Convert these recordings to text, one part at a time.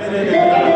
Obrigado.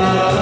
Amen.